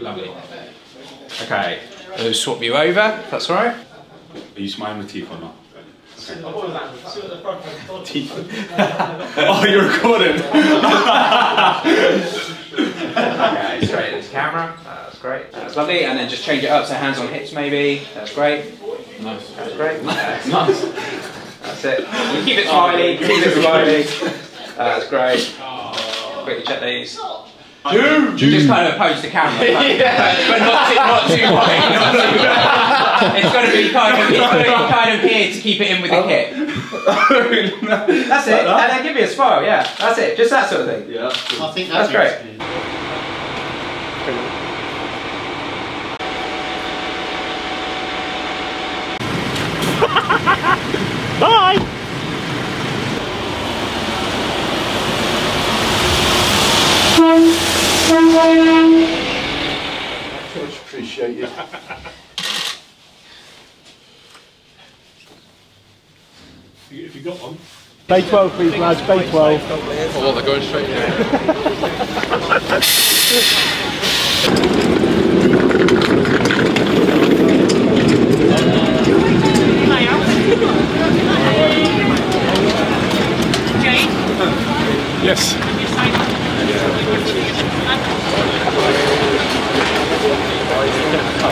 Lovely. Okay, we'll swap you over, if that's all right. Are you smiling with teeth or not? oh, you're recording. okay, straight into camera. That's great. That's lovely. And then just change it up so hands on hips maybe. That's great. Nice. That's great. That's nice. That's it. You keep it smiley. Keep it smiley. That's great. Quickly check these. Dude! Just kind of approach the camera, but, but not too, not too wide, not too wide. It's got to be kind of, it's got to be kind of here to keep it in with the hip. That's it. And then give me a smile. Yeah, that's it. Just that sort of thing. Yeah. I think That's that's, great. Bye! Much appreciated. If you got one. Bay 12 please lads, Bay 12. Oh, they're going straight here.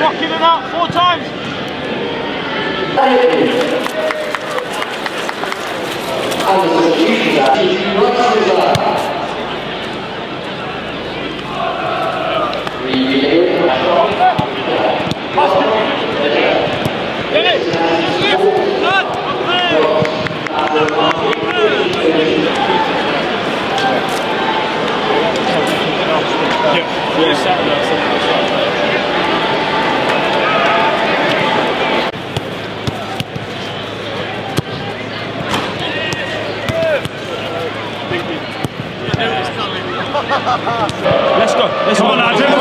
Rocking it up four times. Let's go. Let's come on, lads.